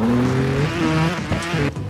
ハハハハ!